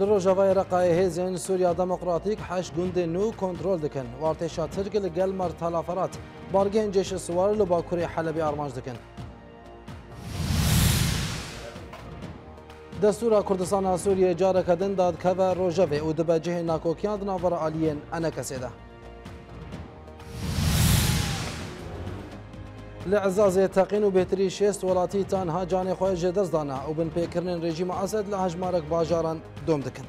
لروجاوای رقای هزین سوریا دموکراتیک هشت گوند نو کنترل دکن و ارتشا ترک لگل مر تلافرات بارگین جش سوار لباکوری حلبی آرمانج دکن دستور کردستان سوریه جارک دن داد که روجاوی او دبجه ناکوکیان دناور علیین انکسیده لعزاز تقین و بهتری شست ولاتی تانها جان خواه جدرز دانا و بن پیکرن رژیم اسد لحجمارک باجاران دوم دکن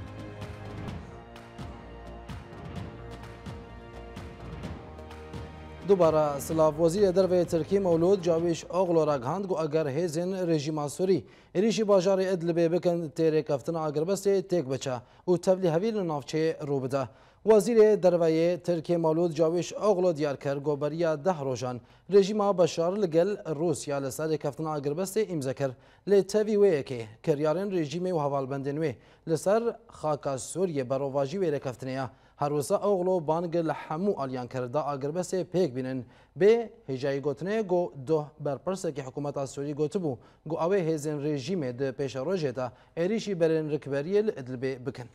دوباره سلاف وزیر دروی ترکی مولود جاویش اغلو راگهاند گو اگر هیزن رژیم سوری ریشی باجار ادلبه بکن تیره کفتن اگر بسته تیک بچه و تبلی هویل نافچه رو بده وزیر دروی ترکیه مولود جاویش اوغلو دیار کر گوبریا ده روژان رژیما بشار لگل روسیا لسر کفتن آگربست امزا کر لی تاوی وی که کریارن رژیم و حوالبندن وی لسر خاکا سوریه برواجی وی رکفتنیا هر وسا اوغلو بانگ لحمو آلیان کر دا آگربست پیک بینن به هجای گوتنه گو دو برپرسه که حکومت سوری گوتبو گو اوه هزین رژیم ده پیش روژه تا ایریشی برین رکبریل ادلبه بکن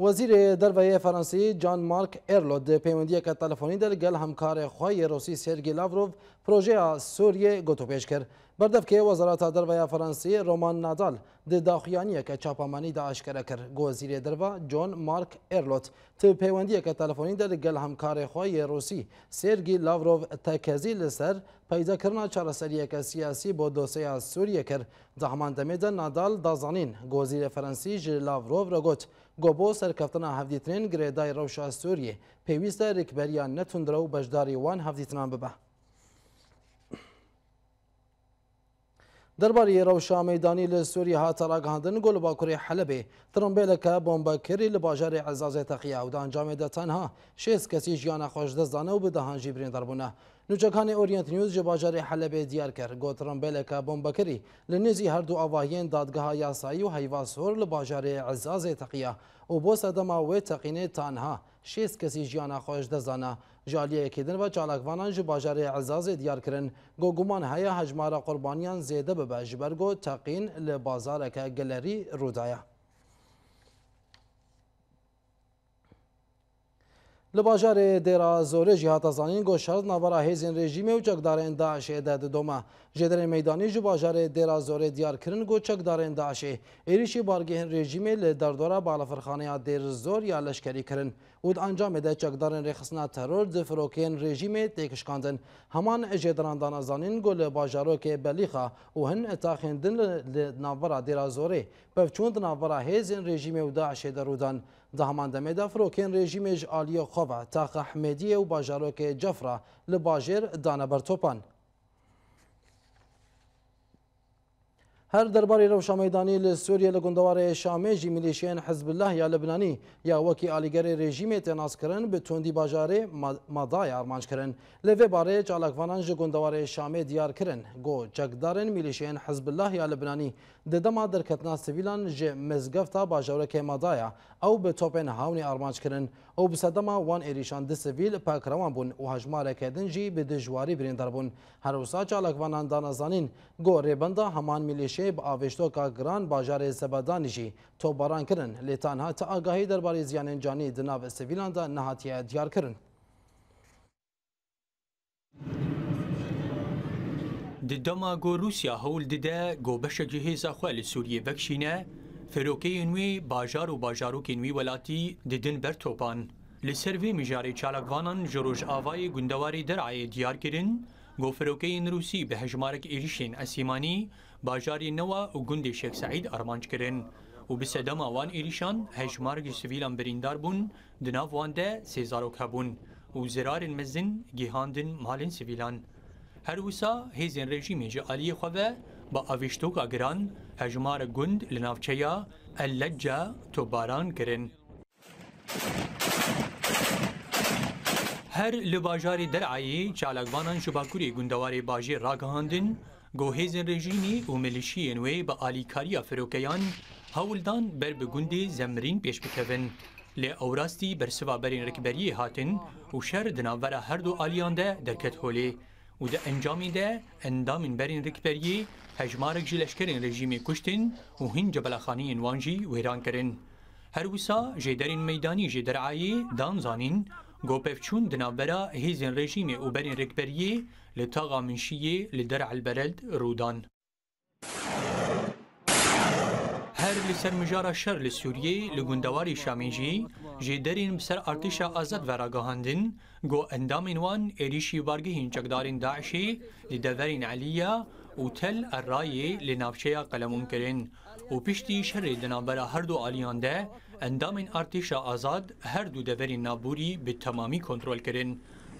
وزیر دروی فرانسوی جان مارک ایرلو د پیوندی که تلفنی در گل همکار خواهی روسی سرگی لاوروف پروژه سوریه گوتو پیش کرد بردف که وزارت دروی فرانسوی رومان نادال د داخیانی که چاپامانی دا اشکره کرد گو وزیر دروا جان مارک ایرلوت ت پیوندی که تلفنی در گل همکار خواهی روسی سرگی لاوروف تکزی لسر پیدا کردن چارەسەریەکە سیاسی بۆ دۆسەیە سووریە کرد دە هەمان دەمێدە نادال دازانین گۆزیرە فەرەنسی ژ لاڤۆڤ رەگوت گۆبۆ سەرکەفتنا هەفدیترین گرێدای ڕەوشە سووریێ پێویستە ڕێکبەریان نەتونندرە و بەشداری وان هەفدیتنان ببە. دربارەی ڕەوشامەدانی لە سووری هاتەڕاگەاندن گۆ لە باکوڕی حەلبێ ترمبێلەکە بۆمبەکری لە باژاری ئەزازی تەقییاودان جامێدە تەنها شێز کەسی ژیانە خۆش دەستدانە و بدەهانژی برێندەربووە. نوچەکانی ئۆریەنت نیوز جە باژاری حەلبێ دیار کرد گۆ ترمبێلەکە بۆمبەکری لە نێزی هەردوو ئاواهێن دادگەها یاسایی و هەیواسۆر لە باژارێ ئەزازی تەقیە و بۆ سەدەما وێ تەقینێ تانها شێز کەسی ژیانە خۆش دەزانە جالیه کدن و چالکوانان جی باجار عزاز دیار کرن گو گمان هیا هجمارا قربانیان زیده ببه جبرگو تقین لبازارک گلری رودایه لباجار دیرا زوره جهات زانین گوشاز نوارا هیزین رژیم و چکدارین داعش ده دوما جدر میدانی جو باجار دیرا زوره دیار کرن گو چکدارین داعش ایریشی بارگهن رژیم لدردورا بالافرخانه دیر زور یا لشکری کرن و د انجام ده چکدارن رخصنا ترور د فروکین رژیم تکشکاندن همان اجدران دانا زانین گل باجارو که بلیخا و هن اتاخندن ناورا دیرا زوره پفچوند ناورا هیزن رژیم و داعش درودان ده همان دمه ده فروکین رژیم اج آلی خوبه تاق حمیدی و باجارو که جفرا لباجر دانا برتوپان هر درباري روشا ميداني لسوريا لگندوار شامي جي ميليشيان حزب الله يا لبناني يا وكي آليگر رژيم تناس کرن به توندي باجاري مادای آرمانج کرن لوه باره چالاکوانان جي گندوار شامي ديار کرن گو جگدارن ميليشيان حزب الله يا لبناني ددما درکتنا سویلان جي مزگفتا باجارك مادایا او به توپن هاوني آرمانج کرن او بسدما وان ایریشان د سویل پاک روان بون او هجماره کدن جي به دجواري برندار بون هر وسا چالاکوانان دانازانين گو ريبندا همان ميليشيان نوێ ئاوێشتۆکە گران باژارێ سەبەدانیشی تۆبارانکردن لێتان هاتە ئاگاهی دەربارەی زیانێنجانی دناو سڤیلاندا نەهاتیە دیارکردن. Di dema got Rûsya hewl dide gobişekî hêza xwe li Sûriyê vekşîne, Ferokeyên wê bajar û bajarokên wî welatî didin ber topan. Li ser vê mijarê çalakvanan ji Rojavayê gundewarê Derayê diyar kirin, گفروکی این روسی به هەژمارەك ئێریشین اسیمانی باجاری نوا و گوندی شیخ سعید ئەرمانجکردن و به بسەدەما آوان ئێریشان هەژمارگی سویلان بریندار بون دناف وانده سێزارۆک هەبوون و زرار مزن گیهاندن مالین سویلان. هر وسا هەروسا هێزین ڕێژیمێژە ئالیە خەوە بە ئاویشتۆکە گران هەژمارە گوند لە ناوچەیە تو باران گرن. Her li bajarê Derayê çalakvanan ji bakurê gundewarê bajê ragihandin, gohêzên rejîmî û milîşiyên wê bi alîkariya firokeyan hewldan ber bi gundê zemrîn pêş bikevin. Lê ewrastî bersiva berên rikberiyê hatin û şer di navbera her du aliyan de derket holê. û di encamê de endamên berên rikberiyê hejmarek ji leşkerên rejîmê kuştin û hin cebelaxaniyên wan jî wêran kirin. Her wisa jêderên meydanî jê derayê dan zanîn گۆپێفچوون دنابەرە هێزیان ڕێژیمێ و بەرین ڕێکبەریە لە تاغا منشیە لە دەرە علبەرەلد ڕوودان. هەر لەسەر مژارە شەر لە سووریە لە گوندەواری شامێژی ژێدەرین بسەر ئارتیشە ئازاد ڤراگەهاندن گۆ ئەندامین وان عێریشی بارگەهین چەکدارین داعشی لە دەڤەرین علیە او تل الرای لنافشه قلمون کرن و پشتی شر دنابرا هر دو آلیان ده اندام ارتش آزاد هر دو دور نابوری به تمامی کنترل کرن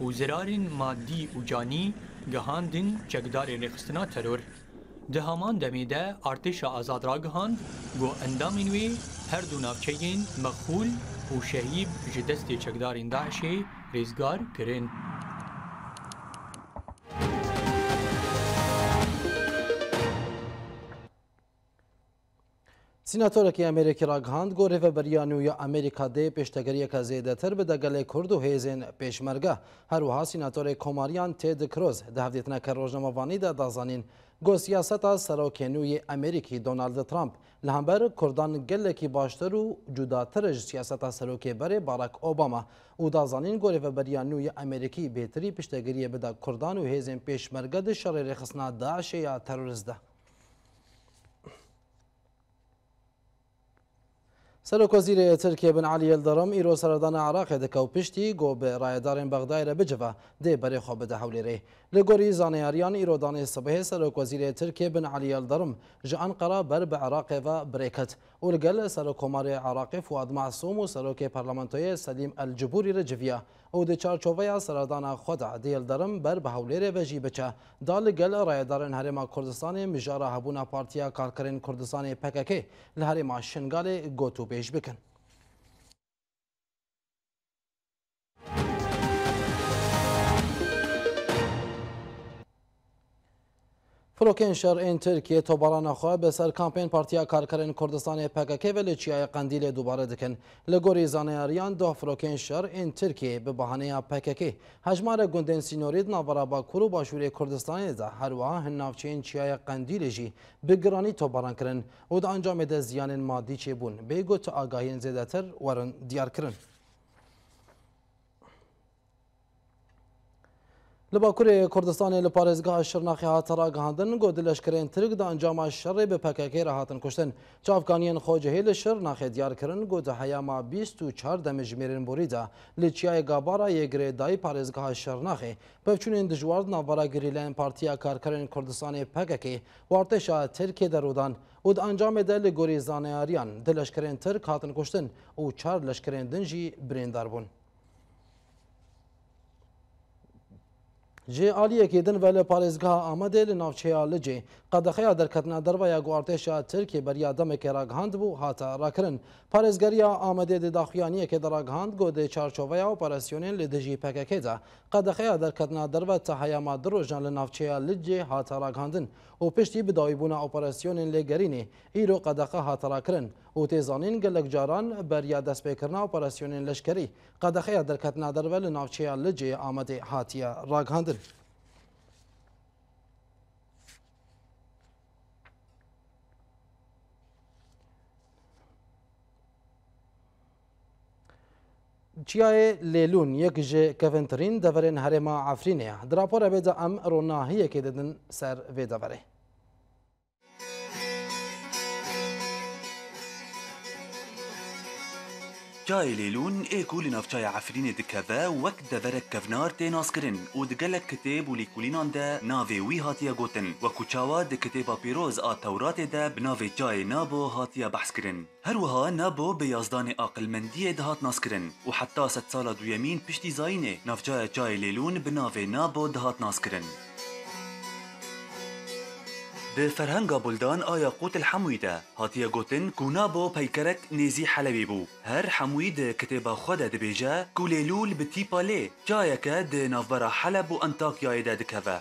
و زرار مادی و جانی گهاندن چکدار رخستنا ترور ده همان دمیده ارتش آزاد را گهاند گو اندام وی هر دو نافچین مخول و شهیب جدست چکدار داعش ریزگار کرن سیناتۆرەکی ئەمریکی ڕگەاند گۆ ڕێڤەبەریا نوویە ئەمریکا دێ پێشتەگەریەکە زێدەتر بە دەگەڵی کورد و هێزێن پێشمەرگە هەروها سیناتۆری کۆماریان تێدکرۆز داهاتێتنە کە ڕۆژنەمەوانیدا دازانین گۆسیاسەتا سەرۆکێنووی ئەمریکی دۆنالد ترامپ لە هەمبەر کوردان گەلێکی باشتر و جوداترش سیاسەتا سەرۆکێ بەرێ باراک ئۆباما و دازانین گۆرێڤەبەریا نوویە ئەمریکی بێتری پشتەگەریە بدا کوردان و هێزێن پێشمەرگە دشەڕێ ڕێخستنا داعشەیە تەرۆریستە سلوك وزير تركيا بن علی یلدەڕم ئیرۆ سەردانە عراقێدەکە و پشتی گۆ بە ڕایەدارێن بەغدایرە بجەوە دێ بەرێخۆ بدە هەولێرێ لە زانياريان ايرو ئیرۆدانی سبهێ سلوك وزير تركيا بن علي الدرم ji ئەنقەرە بر بە عراقێڤە برێکت و لەگەل سەرۆک کۆماری عراقی فواد معصوم و سەرۆکی پەرلەمانتۆیە سليم الجبوري رەجڤە او د چارچوبه سردان خود دیل درم بر به هولیر بجی بچه دال گل رایدارن هرما کردستان مجاره هبونا پارتیا کارکرین کردستان پککی لهرما شنگال گوتو بیش بکن فروکنشر این ترکیه تو بران خواه به سر کامپین پارتیا کارکرین کردستان پککه و لچیای قندیل دوباره دکن لگوری زانیاریان دو فروکنشر این ترکیه به بحانه پککه هجمار گندن سینورید نوارا با کرو باشوری کردستان ده هر وها نافچین چیای قندیل جی بگرانی تو بران کرن و ده انجام ده زیان مادی چی بون بگو تا آگاهین زیده تر ورن دیار کرن Li Bakurê Kurdistanê li parêzgeha Şirnaxê hat ragihandin got di leşkerên Tirk de encama şerê bi PKK re hatin kuştin. Çavkaniyên Xocehê li Şirnaxê diyar kirin got di heyama 24 demê ji mêrên borî de li çiyayê Gabara yê dayî parêzgeha Şirnaxê pevçûnên dijwar navbera girîleyên Partiya Karkerên Kurdistanê PKK wartêşa Tirkê de rodan û di encamê de li gorî zaneyariyan di leşkerên Tirk hatin kuştin û çar leşkerên din jî birêndar bûn. جی آلیه کدن ولی پارزگاه آمده لناوچه آلجه قدخیا درکتنا دربایا گوارتشا ترکی بر یادم که راگهاند بو هاتا راکرن پارزگریا آمده دی داخیانی که دراگهاند گو دی چارچوه اپراسیونین لدجی پککه دا قدخیا درکتنا دربا تحیاما دروجان لناوچه آلجه هاتا راگهاندن و پشتی بداوی بونا اپراسیونین لگرینی ایرو قدخه هاتا راکرن او تیزانین گلک جاران بریا دست پیکرنا اپراسیونین لشکری قدخیا درکتنا درول ناوچیا لجی آمد حاتیا راگهاندن چیای لیلون یک جه کفنترین دورن هرما عفرینه دراپور بیده ام روناهیه که ددن سر ویده وره چای لیلون ای ليلون اي كولينا في چاي عفرين دكافا وك دفرك كفنار تي ناسكرن ودقلك كتاب ولي كولينان دا نافي وي هاتيا جوتن وكو تشاوا دكتابا بيروز آ تورات ده بنافي چای نابو بحث هاتيا هر وها نابو بيازدان اقل ده هات ناسکرین و حتی ست سالة دويمين بشتي زاينه نافجايا چای لیلون بنافي نابو ده هات ناسکرین د فرهنگا بلدان آیا قوت الحموی ده هاتیه گوتن کونا با پیکرک نیزی حلبی بو هر حموی ده کتبا خود ده بیجه کولیلول به تیپا لی جایه که ده نافبرا حلب و انتاکیای ده دکوه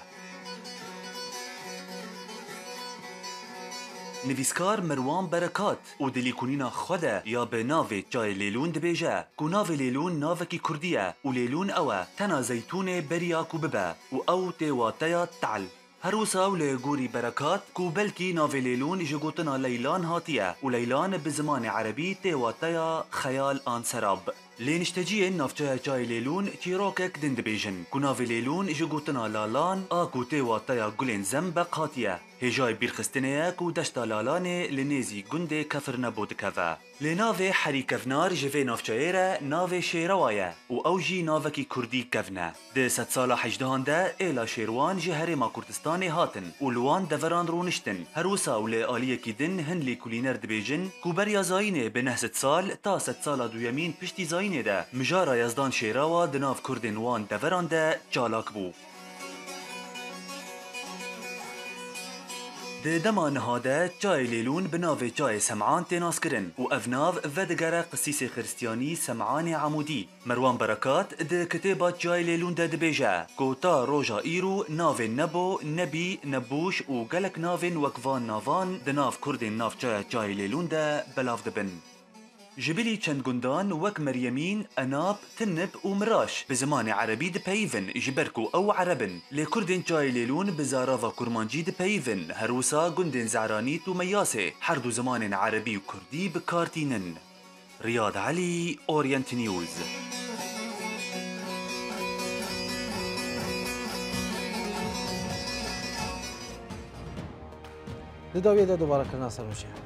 نویسکار مروان برکات او دلی کنینا خدا یا به ناو جای لیلون دبیجه کو ناو لیلون ناوکی کردیه و لیلون اوه تنا زیتون بریا ببه و او تیواتیا تعل هروسا ولا جوري بركات كو بلكي نافي ليلون جوتنا ليلان هاتية وليلان بزمان عربي تيواتيا خيال آن سراب لين اشتجين نافجه جاي ليلون تيروكك دندبيجن كو كنافي ليلون جوتنا لالان آكو تيواتيا جولين زنبق هاتيا هجای بیرخستنه کو دشتا لالانه لنیزی گنده کفر نبود کفا لناوه حری کفنار جوه نافچایه را ناوه شیروایه و اوجی ناوه کی کردی کفنه ده ست سالا حجدهان ده ایلا شیروان جه ما کردستان هاتن و لوان دوران رونشتن هروسا و لعالیه کی دن هن لی کولینر دبیجن کو بریا زاینه به نه ست سال تا ست سالا دویمین پشتی زاینه ده مجارا یزدان شیروا دناف کردن وان دوران ده چالاک بو ده دما نهاده چای لیلون بناو چای سمعان تناس کرن و افناف ودگره قسیس خرستیانی سمعان عمودی مروان برکات ده کتیبا چای لیلون ده دبیجه گوتا روژا ایرو ناو نبو نبی نبوش و گلک ناو وکوان ناوان ده ناف کردین ناف چای چای لیلون ده بلاف دبن جبلي تشنغوندان وك مريمين أناب تنب ومراش بزمان عربي دبيفن جبركو أو عربن لكردن جاي ليلون بزارافا كرمانجي دبيفن هروسا قندن زعرانيت ومياسي حردو زمان عربي وكردي بكارتينن رياض علي أورينت نيوز لدوية دوبارة كنا سرمشيها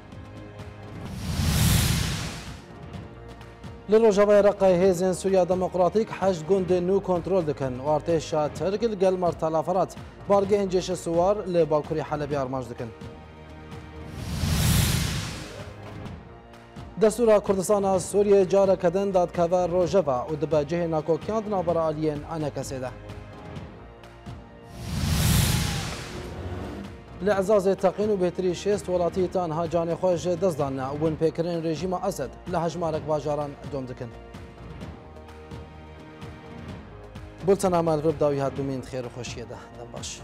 لە ڕۆژەوەی ڕقای هێزن سویا دموکراتیک کنترل دکن و ارتش کۆنتترۆل دەکەن وارتێشا تەرگل گەلمەر تەلافرات بارگە ئەنجێشە سووار لە باکووری حەلبی ئارماژ دەکەن. دەسوورە کوردستانە سووریە جارەکەدەن دادکەوە ڕۆژەوە و دبەجێ ناکۆکیان نابەرعالیەن آنکسیده لعزاز تقین و بهتری شست ولاتیتان ها جان خوش دست دانه ون پیکرین رژیم اسد لحجمارک باجاران دوم دکن بلتنا مال رب داوی هات دومین خیر و دم باش